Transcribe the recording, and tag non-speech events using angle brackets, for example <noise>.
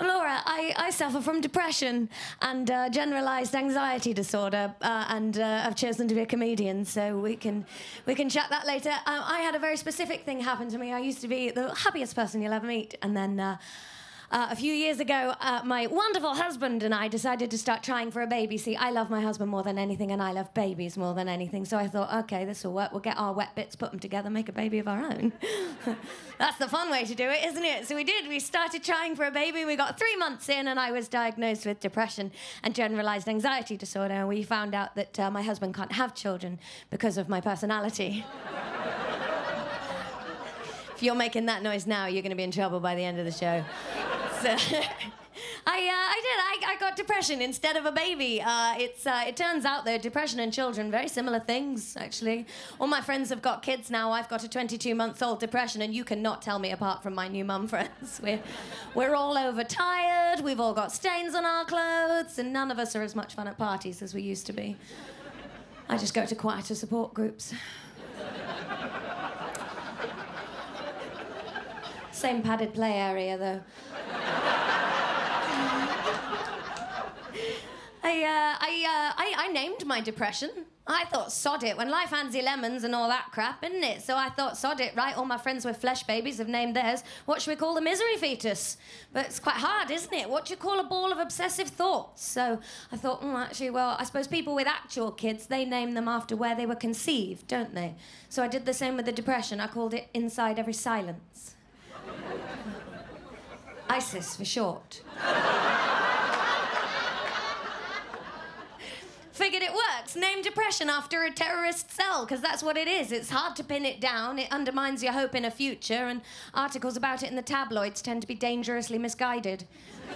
Laura, I, I suffer from depression and uh, generalized anxiety disorder, uh, and uh, I've chosen to be a comedian, so we can we can chat that later. Um, I had a very specific thing happen to me. I used to be the happiest person you'll ever meet, and then. Uh, a few years ago, uh, my wonderful husband and I decided to start trying for a baby. See, I love my husband more than anything, and I love babies more than anything. So I thought, okay, this will work. We'll get our wet bits, put them together, make a baby of our own. <laughs> That's the fun way to do it, isn't it? So we did. We started trying for a baby. We got three months in, and I was diagnosed with depression and generalized anxiety disorder. And we found out that uh, my husband can't have children because of my personality. <laughs> if you're making that noise now, you're going to be in trouble by the end of the show. <laughs> I, uh, I did. I, I got depression instead of a baby. Uh, it's, uh, it turns out that depression and children very similar things, actually. All my friends have got kids now. I've got a 22 month old depression, and you cannot tell me apart from my new mum <laughs> friends. We're, we're all overtired. We've all got stains on our clothes, and none of us are as much fun at parties as we used to be. I just go to quieter support groups. <laughs> Same padded play area, though. I, uh, I, uh, I, I named my depression. I thought, sod it, when life hands you lemons and all that crap, isn't it? So I thought, sod it, right? All my friends with flesh babies have named theirs. What should we call the misery fetus? But it's quite hard, isn't it? What do you call a ball of obsessive thoughts? So I thought, mm, actually, well, I suppose people with actual kids, they name them after where they were conceived, don't they? So I did the same with the depression. I called it Inside Every Silence. <laughs> ISIS for short. Figured it works. Name depression after a terrorist cell, because that's what it is. It's hard to pin it down, it undermines your hope in a future, and articles about it in the tabloids tend to be dangerously misguided.